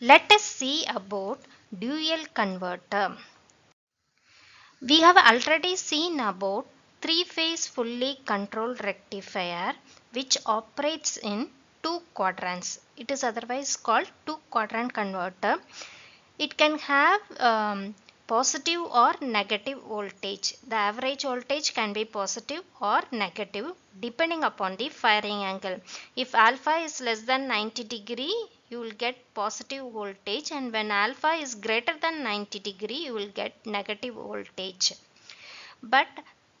Let us see about dual converter. We have already seen about three-phase fully controlled rectifier which operates in two quadrants. It is otherwise called two quadrant converter. It can have um, positive or negative voltage. The average voltage can be positive or negative depending upon the firing angle. If alpha is less than 90 degree, you will get positive voltage and when alpha is greater than 90 degree, you will get negative voltage. But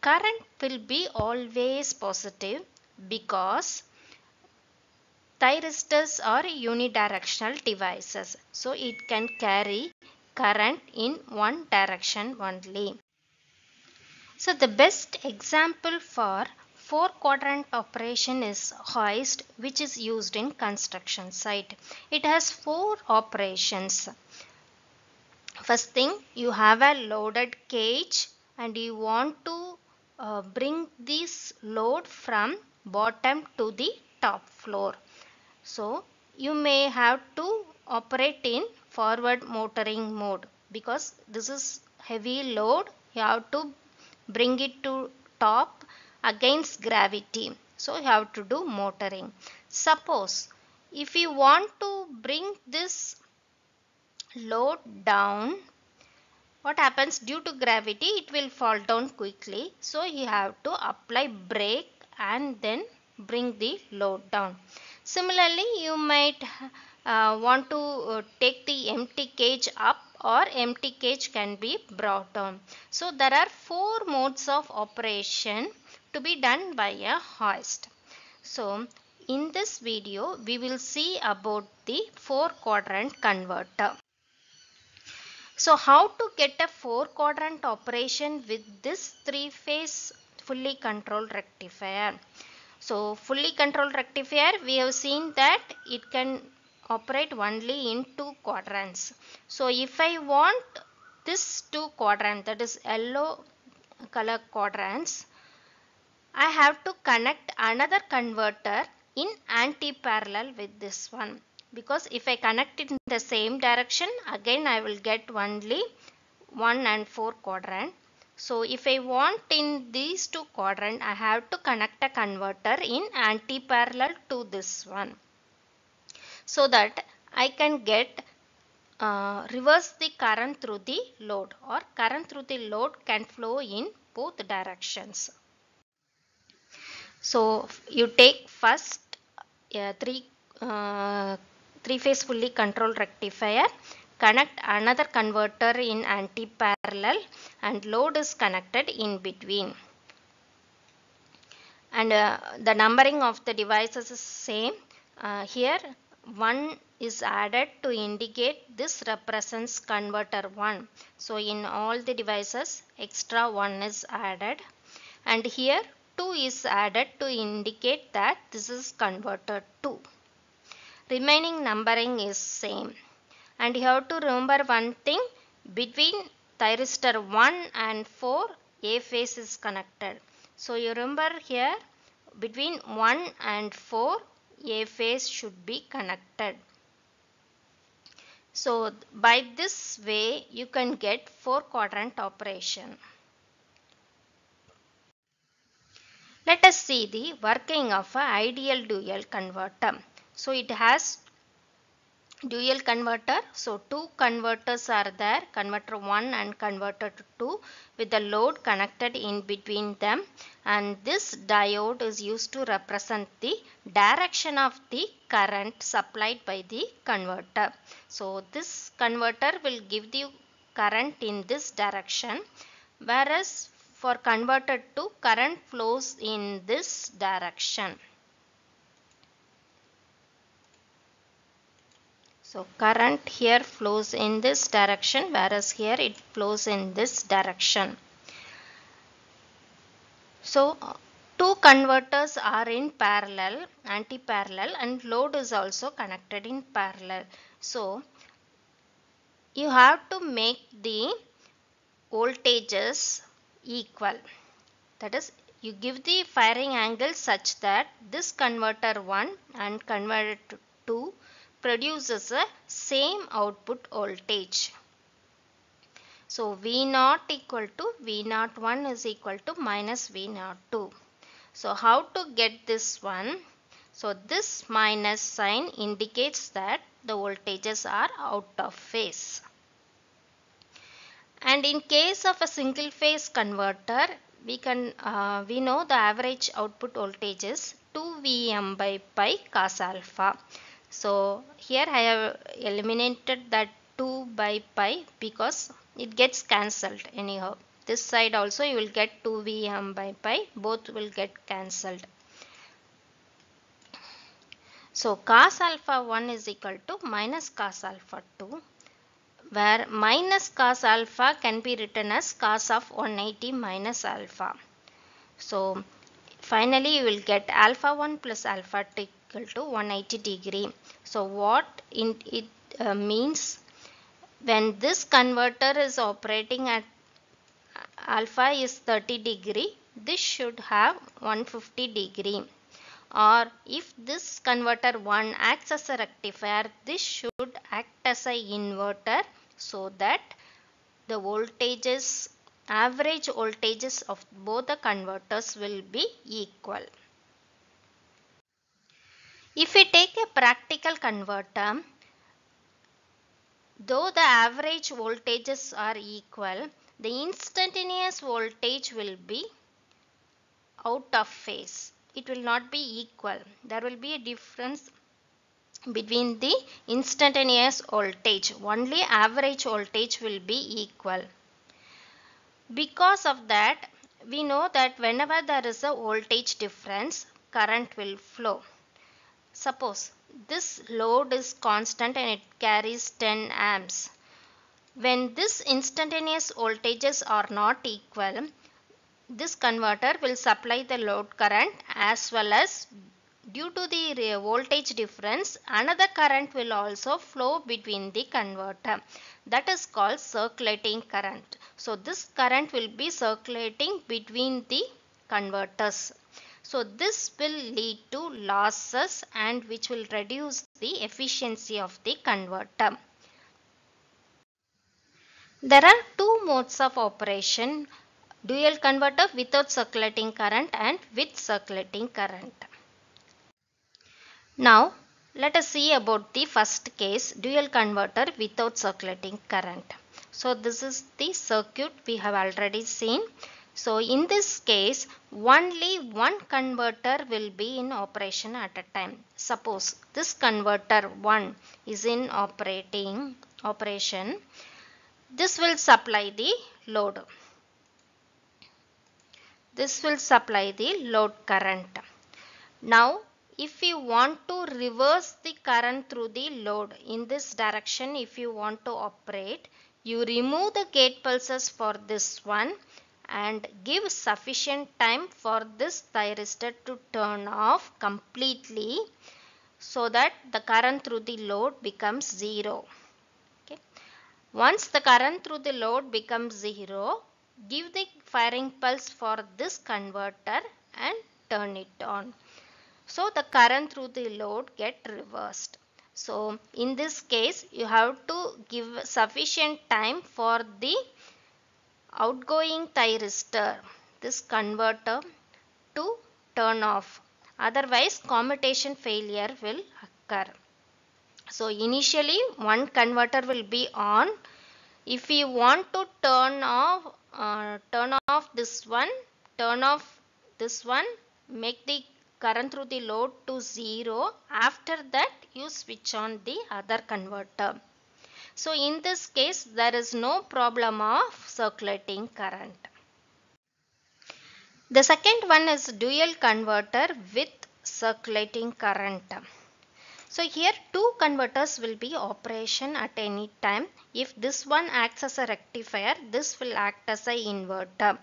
current will be always positive because thyristors are unidirectional devices. So it can carry current in one direction only. So the best example for four quadrant operation is hoist which is used in construction site. It has four operations. First thing you have a loaded cage and you want to uh, bring this load from bottom to the top floor. So you may have to operate in forward motoring mode because this is heavy load you have to bring it to top against gravity. So you have to do motoring. Suppose if you want to bring this load down what happens? Due to gravity it will fall down quickly. So you have to apply brake and then bring the load down. Similarly you might uh, want to uh, take the empty cage up or empty cage can be brought down. So there are four modes of operation to be done by a hoist. So in this video we will see about the four quadrant converter. So how to get a four quadrant operation with this three phase fully controlled rectifier. So fully controlled rectifier we have seen that it can operate only in two quadrants. So if I want this two quadrant that is yellow color quadrants I have to connect another converter in anti-parallel with this one because if I connect it in the same direction again I will get only 1 and 4 quadrant. So if I want in these two quadrant I have to connect a converter in anti-parallel to this one so that I can get uh, reverse the current through the load or current through the load can flow in both directions. So you take first uh, three uh, three phase fully controlled rectifier connect another converter in anti-parallel and load is connected in between. And uh, the numbering of the devices is same. Uh, here 1 is added to indicate this represents converter 1. So in all the devices extra 1 is added. And here 2 is added to indicate that this is converter 2. Remaining numbering is same and you have to remember one thing between thyristor 1 and 4 A phase is connected. So you remember here between 1 and 4 a phase should be connected. So by this way you can get four quadrant operation. Let us see the working of an ideal dual converter. So it has dual converter. So two converters are there converter 1 and converter 2 with the load connected in between them and this diode is used to represent the direction of the current supplied by the converter. So this converter will give the current in this direction whereas for converter 2 current flows in this direction. So current here flows in this direction whereas here it flows in this direction. So two converters are in parallel, anti-parallel and load is also connected in parallel. So you have to make the voltages equal. That is you give the firing angle such that this converter 1 and converter 2 produces a same output voltage. So V naught equal to V naught 1 is equal to minus V naught 2. So how to get this one? So this minus sign indicates that the voltages are out of phase. And in case of a single phase converter, we can uh, we know the average output voltage is 2 Vm by pi cos alpha. So here I have eliminated that 2 by pi because it gets cancelled anyhow. This side also you will get 2 Vm by pi both will get cancelled. So cos alpha 1 is equal to minus cos alpha 2 where minus cos alpha can be written as cos of 180 minus alpha. So finally you will get alpha 1 plus alpha 2 equal to 180 degree. So what it uh, means when this converter is operating at alpha is 30 degree this should have 150 degree or if this converter 1 acts as a rectifier this should act as a inverter so that the voltages average voltages of both the converters will be equal. If we take a practical converter though the average voltages are equal the instantaneous voltage will be out of phase it will not be equal. There will be a difference between the instantaneous voltage. Only average voltage will be equal. Because of that, we know that whenever there is a voltage difference, current will flow. Suppose this load is constant and it carries 10 amps. When this instantaneous voltages are not equal, this converter will supply the load current as well as due to the voltage difference another current will also flow between the converter that is called circulating current. So this current will be circulating between the converters. So this will lead to losses and which will reduce the efficiency of the converter. There are two modes of operation dual converter without circulating current and with circulating current. Now let us see about the first case dual converter without circulating current. So this is the circuit we have already seen. So in this case only one converter will be in operation at a time. Suppose this converter 1 is in operating operation. This will supply the load this will supply the load current. Now if you want to reverse the current through the load in this direction if you want to operate you remove the gate pulses for this one and give sufficient time for this thyristor to turn off completely so that the current through the load becomes zero. Okay. Once the current through the load becomes zero, give the firing pulse for this converter and turn it on. So the current through the load get reversed. So in this case you have to give sufficient time for the outgoing thyristor this converter to turn off otherwise commutation failure will occur. So initially one converter will be on if you want to turn off uh, turn off this one turn off this one make the current through the load to 0 after that you switch on the other converter. So in this case there is no problem of circulating current. The second one is dual converter with circulating current. So here two converters will be operation at any time. If this one acts as a rectifier, this will act as a inverter.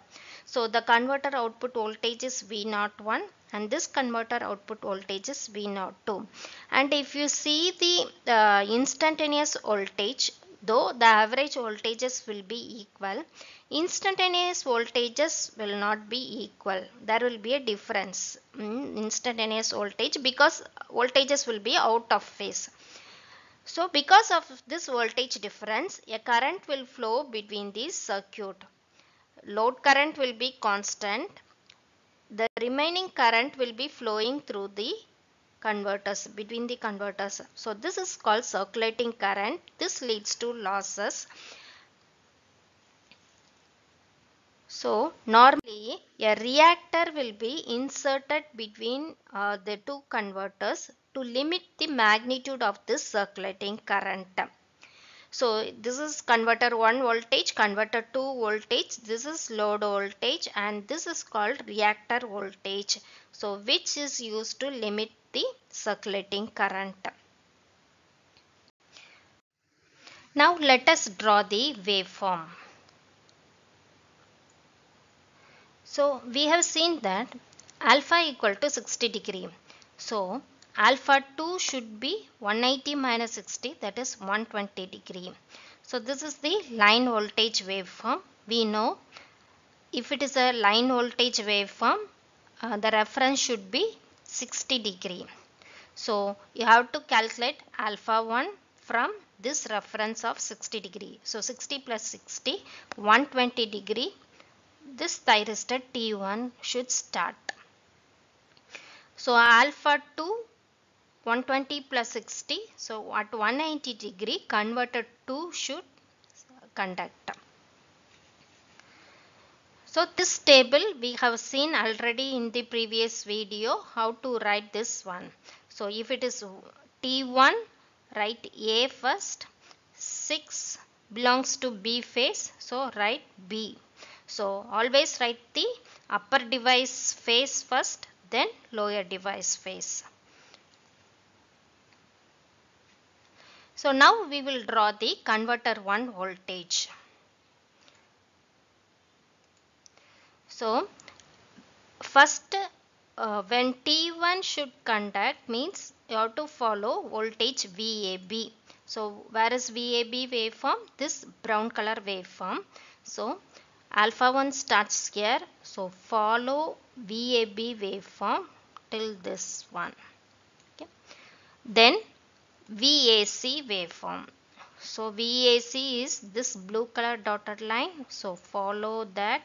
So the converter output voltage is V01 and this converter output voltage is V02. And if you see the uh, instantaneous voltage, though the average voltages will be equal, instantaneous voltages will not be equal there will be a difference in instantaneous voltage because voltages will be out of phase So because of this voltage difference, a current will flow between these circuit. Load current will be constant. The remaining current will be flowing through the converters, between the converters. So this is called circulating current. This leads to losses. So normally a reactor will be inserted between uh, the two converters to limit the magnitude of this circulating current. So this is converter 1 voltage, converter 2 voltage, this is load voltage and this is called reactor voltage. So which is used to limit the circulating current. Now let us draw the waveform. So we have seen that alpha equal to 60 degree. So alpha 2 should be 180 minus 60 that is 120 degree. So this is the line voltage waveform. We know if it is a line voltage waveform uh, the reference should be 60 degree. So you have to calculate alpha 1 from this reference of 60 degree. So 60 plus 60 120 degree this thyristor T1 should start. So alpha 2 120 plus 60 so at 190 degree converter 2 should conduct. So this table we have seen already in the previous video how to write this one. So if it is T1 write A first 6 belongs to B phase so write B. So always write the upper device phase first then lower device phase. So now we will draw the converter 1 voltage. So first uh, when T1 should conduct means you have to follow voltage VAB. So where is VAB waveform? This brown color waveform. So alpha 1 starts here. So follow VAB waveform till this one. Okay. Then VAC waveform. So VAC is this blue color dotted line. So follow that.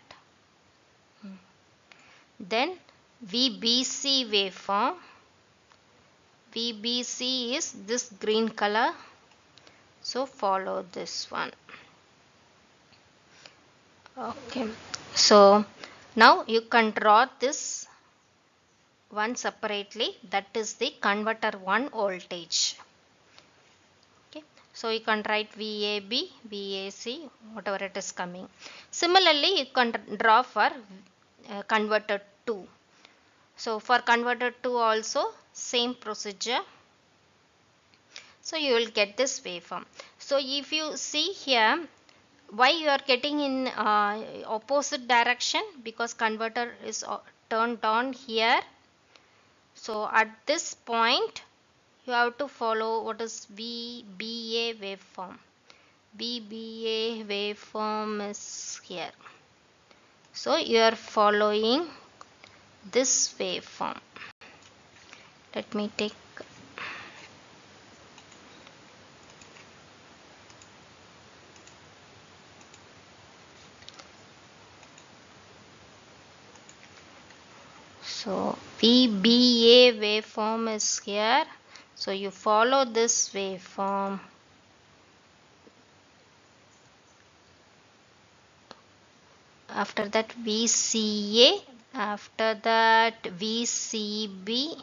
Then VBC waveform. VBC is this green color. So follow this one. Okay. So now you can draw this one separately. That is the converter 1 voltage. So you can write VAB, VAC, whatever it is coming. Similarly, you can draw for uh, converter 2. So for converter 2 also same procedure. So you will get this waveform. So if you see here why you are getting in uh, opposite direction because converter is uh, turned on here. So at this point you have to follow what is VBA waveform. VBA waveform is here. So you are following this waveform. Let me take So VBA waveform is here. So you follow this waveform. After that VCA, after that VCB.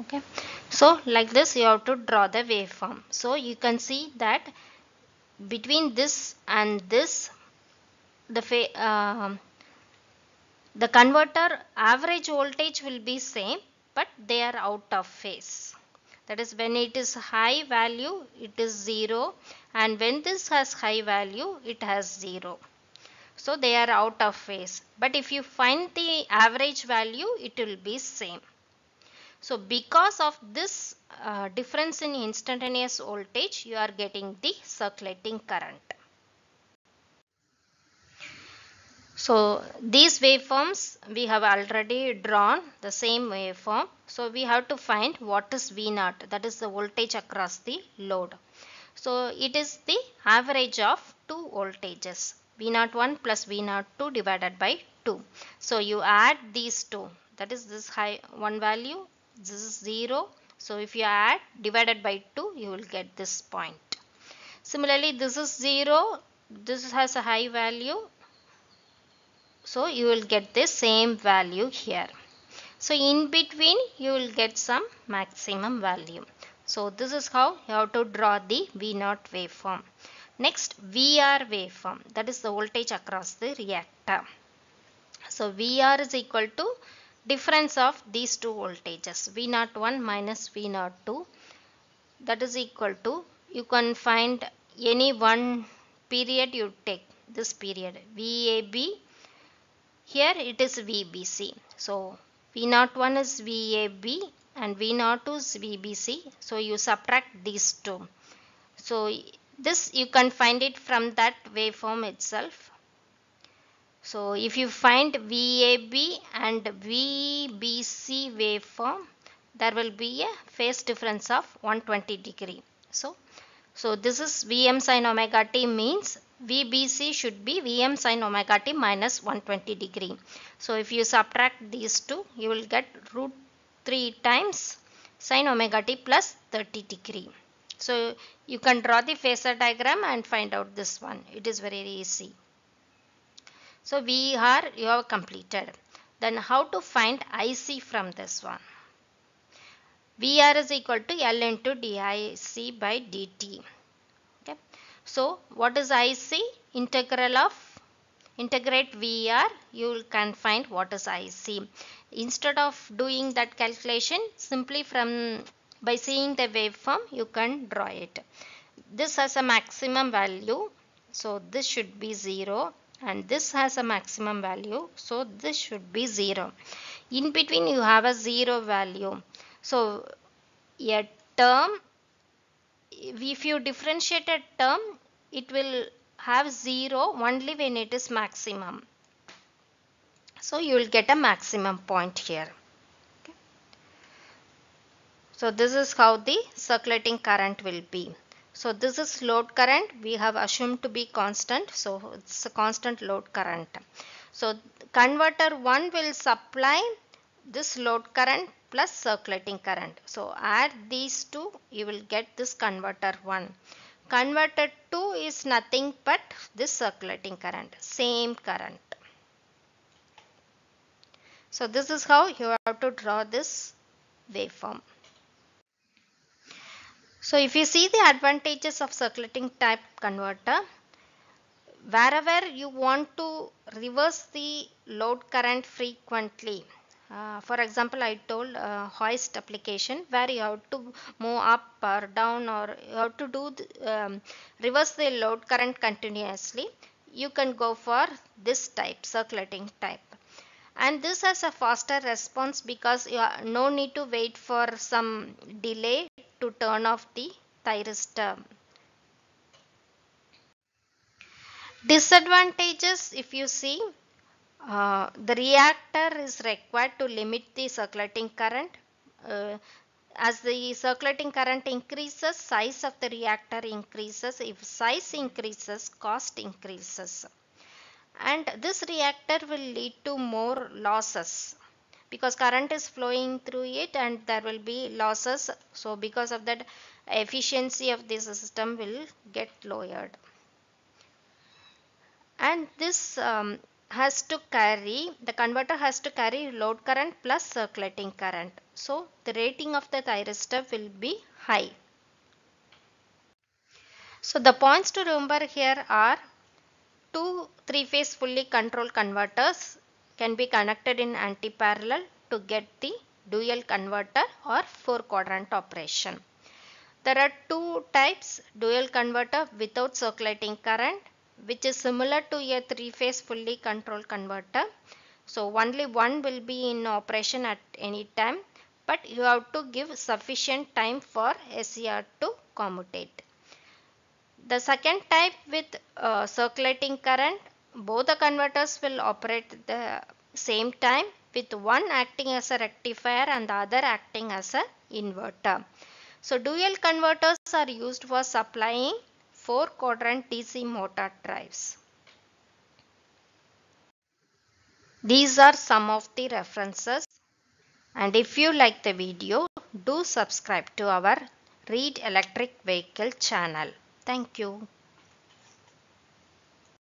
Okay. So like this you have to draw the waveform. So you can see that between this and this the uh, the converter average voltage will be same but they are out of phase. That is when it is high value it is 0 and when this has high value it has 0. So they are out of phase. But if you find the average value it will be same. So because of this uh, difference in instantaneous voltage you are getting the circulating current. So these waveforms we have already drawn the same waveform. So we have to find what is V naught that is the voltage across the load. So it is the average of two voltages V naught 1 plus V naught 2 divided by 2. So you add these two that is this high one value this is 0. So if you add divided by 2 you will get this point. Similarly this is 0 this has a high value so you will get the same value here. So in between you will get some maximum value. So this is how you have to draw the V naught waveform. Next VR waveform that is the voltage across the reactor. So VR is equal to difference of these two voltages V naught 1 minus V naught 2 that is equal to you can find any one period you take this period VAB here it is VBC. So V naught 1 is VAB and V naught 2 is VBC. So you subtract these two. So this you can find it from that waveform itself. So if you find VAB and VBC waveform there will be a phase difference of 120 degree. So, so this is Vm sin omega t means VBC should be Vm sin omega t minus 120 degree. So if you subtract these two, you will get root 3 times sin omega t plus 30 degree. So you can draw the phasor diagram and find out this one. It is very easy. So VR you have completed. Then how to find IC from this one? VR is equal to L into dic by dt. Okay. So what is IC? Integral of integrate VR you can find what is IC. Instead of doing that calculation simply from by seeing the waveform you can draw it. This has a maximum value so this should be 0 and this has a maximum value so this should be 0. In between you have a 0 value. So a term if you differentiate a term it will have 0 only when it is maximum. So you will get a maximum point here. Okay. So this is how the circulating current will be. So this is load current we have assumed to be constant. So it's a constant load current. So converter 1 will supply this load current plus circulating current. So add these two you will get this converter 1. Converter 2 is nothing but this circulating current same current. So this is how you have to draw this waveform. So if you see the advantages of circulating type converter, wherever you want to reverse the load current frequently, uh, for example, I told uh, hoist application where you have to move up or down or you have to do the, um, reverse the load current continuously. You can go for this type, circulating type. And this has a faster response because you no need to wait for some delay to turn off the thyristor. Disadvantages if you see uh, the reactor is required to limit the circulating current. Uh, as the circulating current increases, size of the reactor increases. If size increases, cost increases. And this reactor will lead to more losses because current is flowing through it and there will be losses. So because of that, efficiency of this system will get lowered. And this um, has to carry, the converter has to carry load current plus circulating current. So the rating of the thyristor will be high. So the points to remember here are two three-phase fully controlled converters can be connected in anti-parallel to get the dual converter or four quadrant operation. There are two types dual converter without circulating current which is similar to a three-phase fully controlled converter. So only one will be in operation at any time but you have to give sufficient time for SCR to commutate. The second type with uh, circulating current both the converters will operate at the same time with one acting as a rectifier and the other acting as a inverter. So dual converters are used for supplying 4 quadrant DC motor drives. These are some of the references and if you like the video do subscribe to our Read Electric Vehicle channel. Thank you.